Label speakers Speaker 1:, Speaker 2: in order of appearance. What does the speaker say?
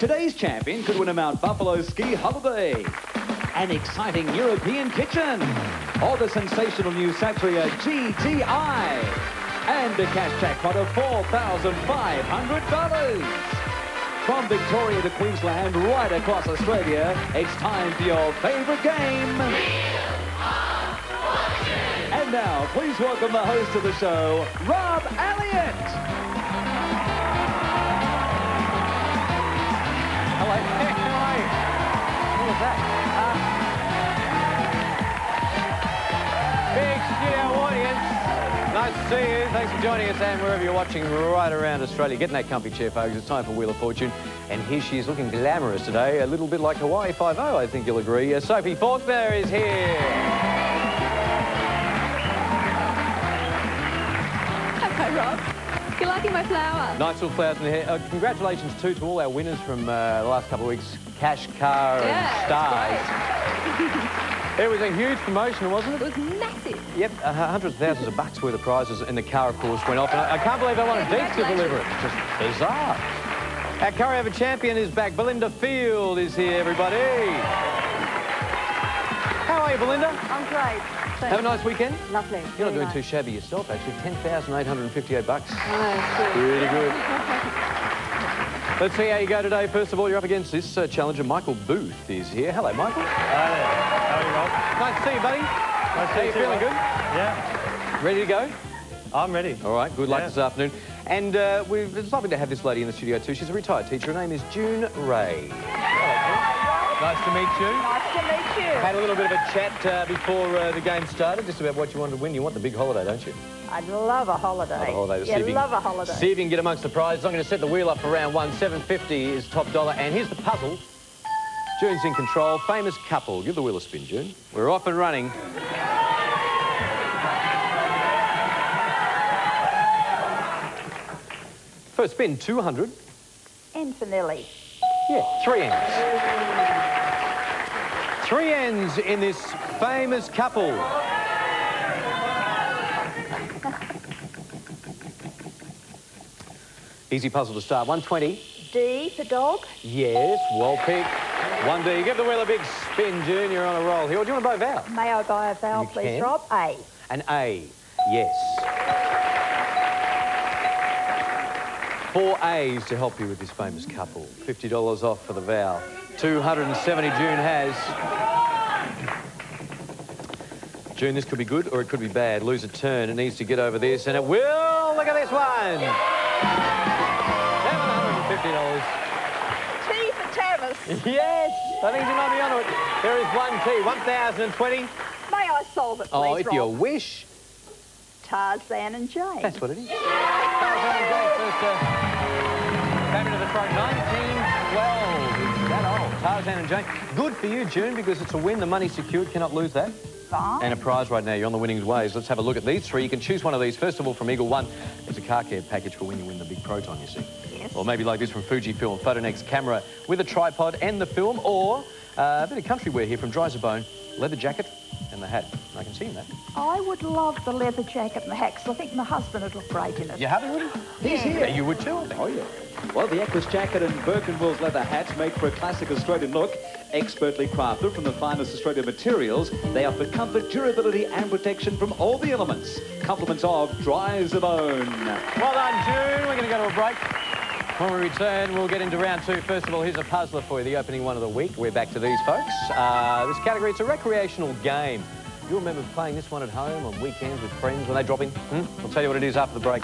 Speaker 1: Today's champion could win a Mount Buffalo ski holiday, an exciting European kitchen, or the sensational new Satria GTI, and a cash jackpot of $4,500. From Victoria to Queensland, right across Australia, it's time for your favourite game. And now, please welcome the host of the show, Rob Elliott.
Speaker 2: You? What was that? Uh, big studio audience. Nice to see you. Thanks for joining us, and wherever you're watching right around Australia. Get in that comfy chair, folks. It's time for Wheel of Fortune. And here she is looking glamorous today, a little bit like Hawaii Five-O, I think you'll agree. Uh, Sophie Faulkner is here.
Speaker 3: Hello, Rob. You liking my flower?
Speaker 2: Nice little flowers in the hair. Uh, congratulations, too, to all our winners from uh, the last couple of weeks. Cash, car,
Speaker 3: Yeah,
Speaker 2: and stars. It was a huge promotion, wasn't
Speaker 3: It
Speaker 2: it?
Speaker 3: was massive.
Speaker 2: Yep, uh, hundreds of thousands of bucks worth of prizes, and the car, of course, went off. And I, I can't believe I wanted Deeks to deliver it. It's just bizarre. Our Curry champion is back. Belinda Field is here, everybody. How are you, Belinda?
Speaker 4: I'm great.
Speaker 2: Have a nice weekend.
Speaker 4: Lovely.
Speaker 2: You're not doing
Speaker 4: nice.
Speaker 2: too shabby yourself, actually. 10,858 bucks.
Speaker 4: Oh, good.
Speaker 2: Really good. Let's see how you go today. First of all, you're up against this uh, challenger. Michael Booth is here. Hello, Michael.
Speaker 5: Hi there. How are you, Rob?
Speaker 2: Nice to see you, buddy.
Speaker 5: Nice
Speaker 2: How
Speaker 5: to
Speaker 2: you
Speaker 5: see you,
Speaker 2: feeling? Good?
Speaker 5: Yeah,
Speaker 2: Ready to go?
Speaker 5: I'm ready.
Speaker 2: All right, good luck
Speaker 5: Yeah.
Speaker 2: this afternoon. And uh, we've, it's lovely to have this lady in the studio too. She's a retired teacher. Her name is June Ray. Nice to meet you.
Speaker 4: Nice to meet you.
Speaker 2: Had a little bit of a chat uh, before uh, the game started, just about what you wanted to win. You want the big holiday, don't you?
Speaker 4: I'd love a holiday.
Speaker 2: Love a holiday.
Speaker 4: Yeah,
Speaker 2: See
Speaker 4: love a holiday.
Speaker 2: See if you can get amongst the prizes. I'm going to set the wheel up for round one. 750 is top dollar. And here's the puzzle. June's in control. Famous couple. Give the wheel a spin, June. We're off and running. First spin, 200.
Speaker 4: And Finelli.
Speaker 2: Yeah, three ends. Three ends in this famous couple. Easy puzzle to start. 120.
Speaker 4: D for dog.
Speaker 2: Yes, well picked. One D. You Give the wheel a big spin, June. You're on a roll here. Do you want to buy a vowel?
Speaker 4: May I buy a vowel,
Speaker 2: You
Speaker 4: please,
Speaker 2: can.
Speaker 4: Rob? A.
Speaker 2: An A. Yes. Four A's to help you with this famous couple. $50 off for the vow. 270 June has. June, this could be good or it could be bad. Lose a turn. It needs to get over this, and it will. Look at this one. $750.
Speaker 4: T for Tavis.
Speaker 2: Yes, I think you might be onto it. There is one T, 1,020.
Speaker 4: May I solve it, please,
Speaker 2: Oh, if
Speaker 4: Rob?
Speaker 2: you wish.
Speaker 4: Tarzan and Jane.
Speaker 2: That's what it is. Tarzan and Jane first uh, and Jane. Good for you, June, because it's a win. The money's secured. Cannot lose that.
Speaker 4: Fine.
Speaker 2: And a prize right now. You're on the winning ways. Let's have a look at these three. You can choose one of these. First of all, from Eagle One, it's a car care package for when you win the big Proton, you see.
Speaker 4: Yes.
Speaker 2: Or maybe like this from Fujifilm, Fotonex camera with a tripod and the film. Or uh, a bit of country wear here from Driza-Bone, leather jacket and the hat. I can see in that.
Speaker 4: I would love the leather jacket and the hat, 'cause I think my husband would look great in it.
Speaker 2: You happy with it?
Speaker 1: He's
Speaker 2: Yeah,
Speaker 1: here.
Speaker 2: you would too, I think.
Speaker 1: Oh, yeah. Well, the Equus jacket and Birkenwell's leather hats make for a classic Australian look. Expertly crafted from the finest Australian materials, they offer comfort, durability and protection from all the elements. Compliments of Driza-Bone.
Speaker 2: Well done, June. We're going to go to a break. When we return, we'll get into round two. First of all, here's a puzzler for you, the opening one of the week. We're back to these folks. Uh, this category, it's a recreational game. You remember playing this one at home on weekends with friends when they drop in? Hmm? I'll tell you what it is after the break.